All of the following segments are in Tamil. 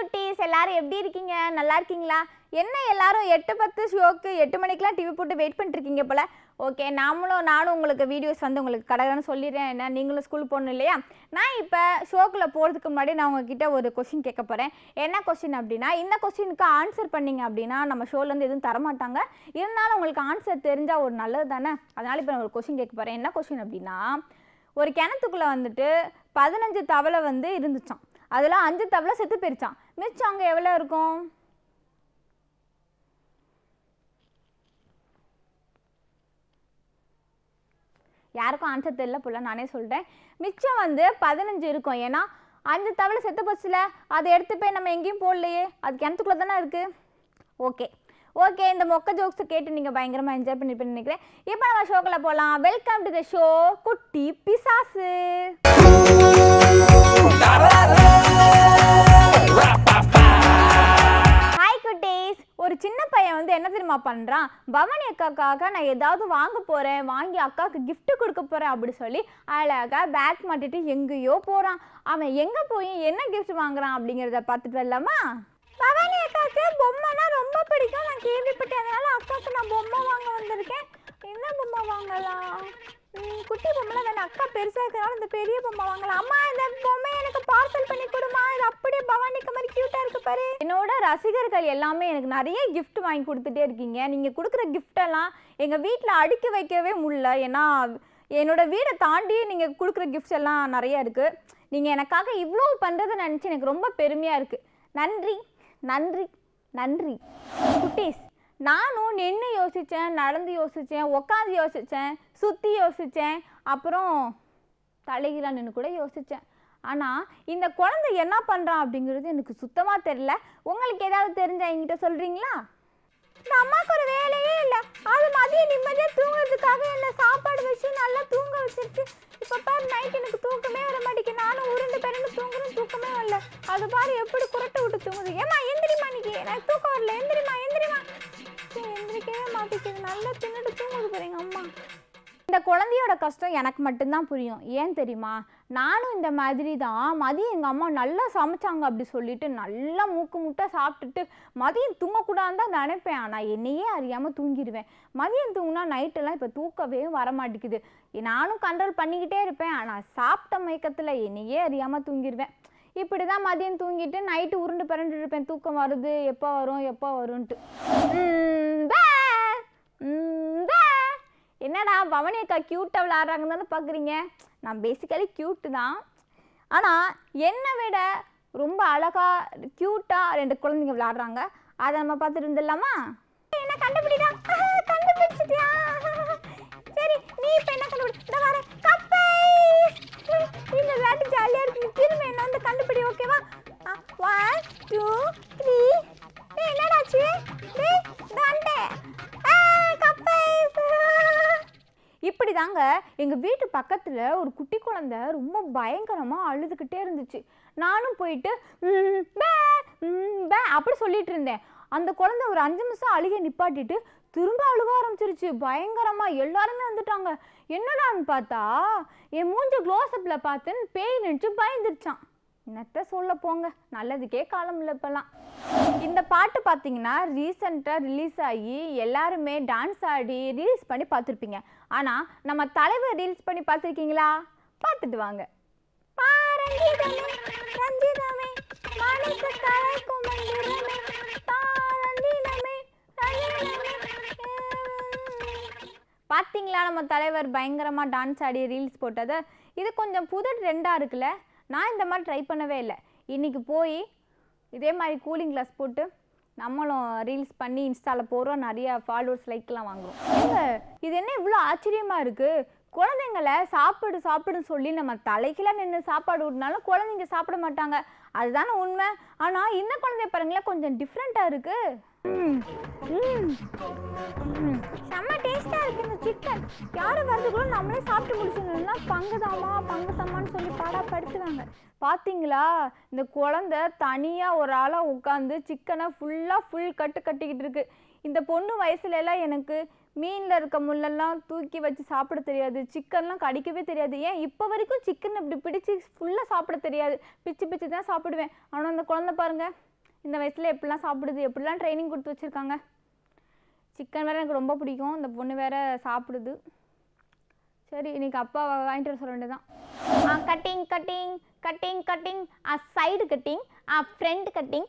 குட்டீஸ் எல்லாரும் எப்படி இருக்கீங்க? நல்லா இருக்கீங்களா? என்ன எல்லாரும் எட்டு பத்து ஷோக்கு எட்டு மணிக்கெலாம் டிவி போட்டு வெயிட் பண்ணிருக்கீங்க போல? ஓகே நாமளும் நானும் உங்களுக்கு வீடியோஸ் வந்து உங்களுக்கு கடகடன்னு சொல்லிடுறேன். என்ன நீங்களும் ஸ்கூல் போகணும் இல்லையா? நான் இப்போ ஷோக்கில் போகிறதுக்கு முன்னாடி நான் உங்ககிட்ட ஒரு கொஷின் கேட்க போகிறேன் என்ன கொஷின் அப்படின்னா இந்த கொஷினுக்கு ஆன்சர் பண்ணிங்க அப்படின்னா நம்ம ஷோலேருந்து எதுவும் தரமாட்டாங்க. இருந்தாலும் உங்களுக்கு ஆன்சர் தெரிஞ்சால் ஒரு நல்லது தானே? அதனால் இப்போ நான் ஒரு கொஷின் கேட்க போகிறேன் என்ன கொஷின் அப்படின்னா ஒரு கிணத்துக்குள்ளே வந்துட்டு பதினஞ்சு தவளை வந்து இருந்துச்சான் அதில் அஞ்சு தவளை செத்து போயிருச்சான் மிச்சம் அங்கே எவ்வளோ இருக்கும்? யாருக்கும் ஆன்சர் தெரியல புள்ள நானே சொல்கிறேன் மிச்சம் வந்து பதினஞ்சு இருக்கும். ஏன்னா அஞ்சு தவளை செத்து போச்சுல அதை எடுத்து போய் நம்ம எங்கேயும் போடலையே. அது கிணத்துக்குள்ளே தானே இருக்குது ஓகே. ஓகே இந்த மொக்க ஜோக்ஸை கேட்டு நீங்கள் பயங்கரமாக என்ஜாய் பண்ணிருப்பேன்னு நினைக்கிறேன். இப்போ நம்ம ஷோக்கில் போகலாம் வெல்கம் டு த ஷோ குட்டி பிசாசு. ஒரு சின்ன பையன் வந்து என்ன தெரியுமா பண்ணுறான் பவானி அக்காக்காக நான் ஏதாவது வாங்க போகிறேன் வாங்கி அக்காவுக்கு கிஃப்ட் கொடுக்க போகிறேன் அப்படி சொல்லி அழகாக பேக் மாட்டிட்டு எங்கேயோ போகிறான் அவன் எங்கே போய் என்ன கிஃப்ட் வாங்குறான் அப்படிங்கிறத பார்த்துட்டு வரலாமா பவானி அக்காவுக்கு பொம்மைனா ரொம்ப பிடிக்கும். நான் கேள்விப்பட்டேன். அதனால அக்காவுக்கு நான் பொம்மை வாங்க வந்திருக்கேன். என்ன பொம்மை வாங்கலாம்? குட்டி பொம்மை தானே? அக்கா பெருசாக இருக்கிறனால இந்த பெரிய பொம்மை வாங்கலாம் அம்மா இந்த பொம்மை எனக்கு பார்சல் பண்ணி கொடுமா இது அப்படியே பவானிக்கு மாதிரி க்யூட்டாக இருக்கு பாரு. என்னோட ரசிகர்கள் எல்லாமே எனக்கு நிறைய கிஃப்ட் வாங்கி கொடுத்துட்டே இருக்கீங்க. நீங்கள் கொடுக்குற கிஃப்டெல்லாம் எங்கள் வீட்டில் அடுக்கி வைக்கவே முடியல. ஏன்னா என்னோட வீடை தாண்டி நீங்கள் கொடுக்குற கிஃப்ட்ஸ் எல்லாம் நிறைய இருக்குது நீங்கள் எனக்காக இவ்வளோ பண்ணுறதை நினச்சி எனக்கு ரொம்ப பெருமையாக இருக்குது நன்றி நன்றி நன்றி. குட்டீஸ் நானும் நின்று யோசித்தேன் நடந்து யோசித்தேன் உட்காந்து யோசித்தேன் சுற்றி யோசித்தேன் அப்புறம் தலைகீழாக நின்று கூட யோசித்தேன் ஆனால் இந்த குழந்தை என்ன பண்ணுறான் அப்படிங்கிறது எனக்கு சுத்தமாக தெரியல. உங்களுக்கு ஏதாவது தெரிஞ்சா என்கிட்ட சொல்கிறீங்களா இந்த அம்மாவுக்கு ஒரு வேலையே இல்லை. அது மதியம் நிம்மதியாக தூங்குறதுக்காக என்ன சாப்பாடு வச்சு நல்லா தூங்க வச்சிருச்சு இப்போ பாரு நைட் எனக்கு தூக்கமே வர மாட்டேங்குது. நானும் உருண்டு பிறந்து தூங்குறேன் தூக்கமே வரல. அது பாரு எப்படி குரட்டை விட்டு தூங்குது. ஏமா கஷ்டம் எனக்கு மட்டும்தான் புரியும். ஏன் தெரியுமா? நானும் இந்த மாதிரி தான் மதியம் எங்கள் அம்மா நல்லா சமைச்சாங்க அப்படி சொல்லிட்டு நல்லா மூக்கு முட்டை சாப்பிட்டுட்டு மதியம் தூங்கக்கூடாதுன்னு தான் நினைப்பேன். ஆனால் என்னையே அறியாமல் தூங்கிடுவேன். மதியம் தூங்கினா நைட்டெல்லாம் இப்போ தூக்கவே வரமாட்டேங்குது. நானும் கண்ட்ரோல் பண்ணிக்கிட்டே இருப்பேன். ஆனால் சாப்பிட்ட மயக்கத்தில் என்னையே அறியாமல் தூங்கிடுவேன். இப்படி தான் மதியம் தூங்கிட்டு நைட்டு உருண்டு பிறண்டு இருப்பேன். தூக்கம் வருது எப்போ வரும் எப்போ வரும்ன்ட்டு. என்னடா பவனி அக்கா க்யூட்டாக விளாட்றாங்கன்னு தானே பார்க்குறீங்க நான் பேசிக்கலி க்யூட்டு தான். ஆனால் என்னை விட ரொம்ப அழகாக க்யூட்டாக ரெண்டு குழந்தைங்க விளாட்றாங்க அதை நம்ம பார்த்துட்டு இருந்துடலாமா என்ன கண்டுபிடிடா? கண்டுபிடிச்சிட்டியா? சரி நீ இப்போ என்ன கண்டுபிடிச்சா வர கப்பை இந்த விளையாட்டு ஜாலியாக இருக்கு திரும்ப என்ன வந்து கண்டுபிடி ஓகேவா ஒன் டூ தாங்க எங்கள் வீட்டு பக்கத்தில் ஒரு குட்டி குழந்த ரொம்ப பயங்கரமாக அழுதுகிட்டே இருந்துச்சு. நானும் போயிட்டு பே, பே" அப்படி சொல்லிட்டு இருந்தேன். அந்த குழந்தை ஒரு அஞ்சு நிமிஷம் அழுகை நிப்பாட்டிட்டு திரும்ப அழுக ஆரம்பிச்சிருச்சு. பயங்கரமாக எல்லாருமே வந்துட்டாங்க. என்னடான்னு பார்த்தா என் மூஞ்ச க்ளோஸ்அப்பில் பார்த்துன்னு பேய் நினச்சி பயந்துருச்சான். என்னத்த சொல்ல போங்க நல்லதுக்கே காலம் இல்லை இப்போல்லாம். இந்த பாட்டு பார்த்தீங்கன்னா ரீசெண்டாக ரிலீஸ் ஆகி எல்லாருமே டான்ஸ் ஆடி ரீல்ஸ் பண்ணி பார்த்துருப்பீங்க. ஆனால் நம்ம தலைவர் ரீல்ஸ் பண்ணி பார்த்துருக்கீங்களா? பார்த்துட்டு வாங்க. பார்த்தீங்களா நம்ம தலைவர் பயங்கரமாக டான்ஸ் ஆடி ரீல்ஸ் போட்டதை? இது கொஞ்சம் புது ட்ரெண்டாக இருக்குல்ல? நான் இந்த மாதிரி ட்ரை பண்ணவே இல்லை. இன்றைக்கி போய் இதே மாதிரி கூலிங் கிளாஸ் போட்டு நம்மளும் ரீல்ஸ் பண்ணி இன்ஸ்டாவில் போகிறோம் நிறைய ஃபாலோவர்ஸ் லைக்லாம் வாங்குறோம். இது என்ன இவ்வளோ ஆச்சரியமாக இருக்குது குழந்தைங்கள சாப்பிடு சாப்பிடுன்னு சொல்லி நம்ம தலைக்கெல்லாம் நின்று சாப்பாடு விட்னாலும் குழந்தைங்க சாப்பிட மாட்டாங்க. அதுதானே உண்மை. ஆனால் இந்த குழந்தைய பாருங்களேன் கொஞ்சம் டிஃப்ரெண்ட்டாக இருக்குது செம்ம டேஸ்ட்டாக இருக்குது இந்த சிக்கன் யாரும் வரதுக்குள்ள நம்மளே சாப்பிட்டு முடிச்சிடணும்னா பங்குதாமா பங்குதாமான்னு சொல்லி பாடப்படுத்துவாங்க பார்த்தீங்களா இந்த குழந்தை தனியாக ஒரு ஆளாக உட்காந்து சிக்கனை ஃபுல்லாக ஃபுல் கட்டு கட்டிக்கிட்டு இருக்கு. இந்த பொண்ணு வயசுல எல்லாம் எனக்கு மீனில் இருக்க முள்ளெல்லாம் தூக்கி வச்சு சாப்பிட தெரியாது. சிக்கன்லாம் கடிக்கவே தெரியாது. ஏன்? இப்போ வரைக்கும் சிக்கன் இப்படி பிடிச்சி ஃபுல்லாக சாப்பிட தெரியாது. பிச்சு பிச்சு தான் சாப்பிடுவேன். ஆனால் அந்த குழந்தை பாருங்க இந்த வயசில் எப்படிலாம் சாப்பிடுது எப்படிலாம் ட்ரைனிங் கொடுத்து வச்சுருக்காங்க. சிக்கன் வேறு எனக்கு ரொம்ப பிடிக்கும். இந்த பொண்ணு வேற சாப்பிடுது. சரி இன்றைக்கி அப்பா வாங்கிட்டு வர சொல்ல வேண்டியதான் cutting cutting cutting cutting side cutting front cutting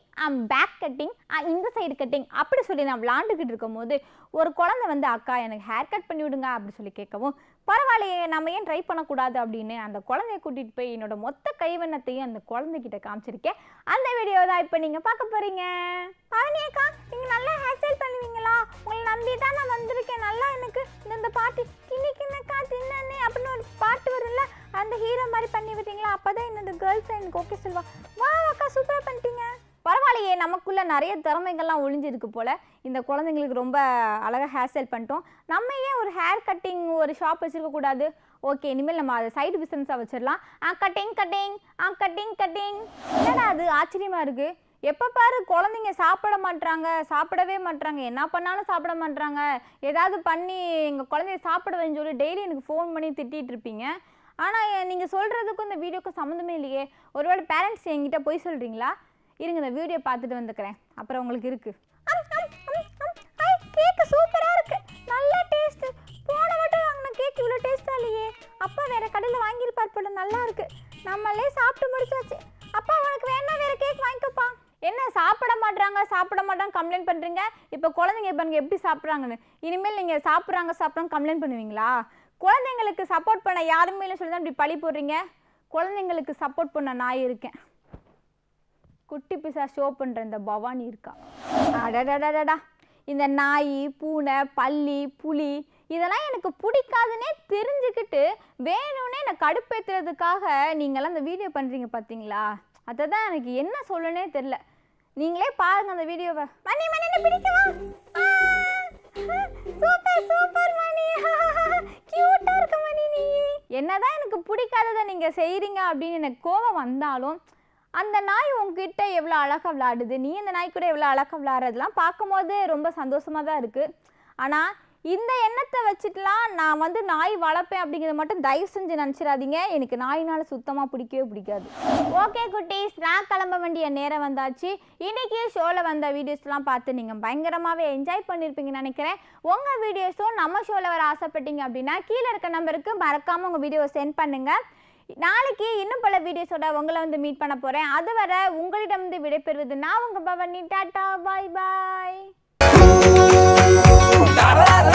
back cutting இந்த சைடு கட்டிங் அப்படி சொல்லி நான் விளாண்டுக்கிட்டு இருக்கும்போது ஒரு குழந்தை வந்து அக்கா எனக்கு ஹேர் கட் பண்ணி விடுங்க அப்படி சொல்லி கேட்கவும் பரவாயில்லையே நம்ம ஏன் ட்ரை பண்ணக்கூடாது? அப்படின்னு அந்த குழந்தைய கூட்டிகிட்டு போய் என்னோட மொத்த கைவண்ணத்தையும் அந்த குழந்தைகிட்ட காமிச்சிருக்கேன். அந்த வீடியோ தான் இப்போ நீங்கள் பார்க்க போகிறீங்க பழனி அக்கா நீங்கள் நல்லா ஹேர் ஸ்டைல் பண்ணுவீங்களா? உங்களை நம்பி தான் நான் வந்திருக்கேன். நல்லா எனக்கு இந்த இந்த பாட்டு கிண்ணி கிண்ணக்கா தின்னே அப்படின்னு ஒரு பாட்டு வரும்ல அந்த ஹீரோ மாதிரி பண்ணி விட்டீங்களா? அப்போ தான் என்னோட கேர்ள் ஃப்ரெண்டுக்கு ஓகே சொல்வா வா அக்கா சூப்பராக பண்ணிட்டீங்க. பரவாயில்லையே நமக்குள்ளே நிறைய திறமைகள்லாம் ஒளிஞ்சிருக்கு போல். இந்த குழந்தைங்களுக்கு ரொம்ப அழகாக ஹேர் ஸ்டைல் பண்ணிட்டோம். நம்ம ஏன் ஒரு ஹேர் கட்டிங் ஒரு ஷாப் வச்சுருக்கக்கூடாது ஓகே இனிமேல் நம்ம அதை சைடு பிஸ்னஸாக வச்சிடலாம். ஆ கட்டிங் கட்டிங் ஆ கட்டிங் கட்டிங் என்னடா அது ஆச்சரியமாக இருக்குது எப்போ பாரு குழந்தைங்க சாப்பிட மாட்றாங்க சாப்பிடவே மாட்றாங்க. என்ன பண்ணாலும் சாப்பிட மாட்றாங்க. ஏதாவது பண்ணி எங்கள் குழந்தைய சாப்பிட வேணும்னு சொல்லி டெய்லி எனக்கு ஃபோன் பண்ணி திட்டிகிட்டு இருப்பீங்க. ஆனால் நீங்கள் சொல்கிறதுக்கும் இந்த வீடியோக்கும் சம்மந்தமே இல்லையே. ஒருவேளை பேரண்ட்ஸ் என்கிட்ட போய் சொல்கிறீங்களா இருங்க இந்த வீடியோ பார்த்துட்டு வந்துக்கிறேன். அப்புறம் உங்களுக்கு இருக்குது கேக்கு சூப்பராக இருக்கு. நல்ல டேஸ்ட் போன வட்டம் வாங்கின கேக் இவ்வளோ டேஸ்ட்டாக இல்லையே. அப்பா வேற கடையில் வாங்கியிருப்பார் போல நல்லா இருக்கு. நம்மளே சாப்பிட்டு முடிச்சாச்சு. அப்பா உனக்கு வேணா வேற கேக் வாங்கிக்கப்பா என்ன சாப்பிட மாட்றாங்க? சாப்பிட மாட்டாங்க கம்ப்ளைண்ட் பண்ணுறீங்க இப்போ குழந்தைங்க பாருங்க எப்படி சாப்பிட்றாங்கன்னு? இனிமேல் நீங்கள் சாப்பிட்றாங்க சாப்பிட்றாங்க கம்ப்ளைண்ட் பண்ணுவீங்களா? குழந்தைங்களுக்கு சப்போர்ட் பண்ண யாருமே இல்லை சொல்லி தான் இப்படி பழி போடுறீங்க. குழந்தைங்களுக்கு சப்போர்ட் பண்ண நான் இருக்கேன். குட்டி பிசா ஷோ பண்ணுற இந்த பவானி இருக்கா. அடடடடடா இந்த நாய் பூனை பல்லி புலி இதெல்லாம் எனக்கு பிடிக்காதுன்னே தெரிஞ்சுக்கிட்டு வேணும்னே என்னை கடுப்பேற்றுறதுக்காக நீங்களாம் இந்த வீடியோ பண்ணுறீங்க பார்த்தீங்களா அதை தான் எனக்கு என்ன சொல்லனே தெரில நீங்களே பாருங்கள் அந்த வீடியோவை Mani Mani பிடிக்கவா? Super super Mani. கியூட்டா இருக்க மணி நீ. என்னதான் எனக்கு பிடிக்காததை நீங்க செய்றீங்க அப்படின்னு எனக்கு கோபம் வந்தாலும் அந்த நாய் உங்ககிட்ட எவ்வளோ அழகாக விளாடுது நீ அந்த நாய் கூட எவ்வளோ அழகாக விளையாடுறதுலாம் பார்க்கும்போது ரொம்ப சந்தோஷமாக தான் இருக்குது ஆனால் இந்த எண்ணத்தை வச்சுட்டுலாம் நான் வந்து நாய் வளர்ப்பேன் அப்படிங்கிறத மட்டும் தயவு செஞ்சு நினச்சிடாதீங்க. எனக்கு நாயினால் சுத்தமாக பிடிக்கவே பிடிக்காது. ஓகே குட்டீஸ் நான் கிளம்ப வேண்டிய நேரம் வந்தாச்சு. இன்னைக்கு ஷோவில் வந்த வீடியோஸ்லாம் பார்த்து நீங்கள் பயங்கரமாகவே என்ஜாய் பண்ணியிருப்பீங்கன்னு நினைக்கிறேன். உங்கள் வீடியோஸும் நம்ம ஷோவில் வர ஆசைப்பட்டீங்க அப்படின்னா கீழே இருக்க நம்பருக்கு மறக்காமல் உங்கள் வீடியோவை சென்ட் பண்ணுங்கள் நாளைக்கு இன்னும் பல வீடியோஸோட உங்களை வந்து மீட் பண்ண போகிறேன் அதுவரை உங்களிடம் விடைபெறுவது நான் உங்கள் Pavani. Tata bye bye Da da da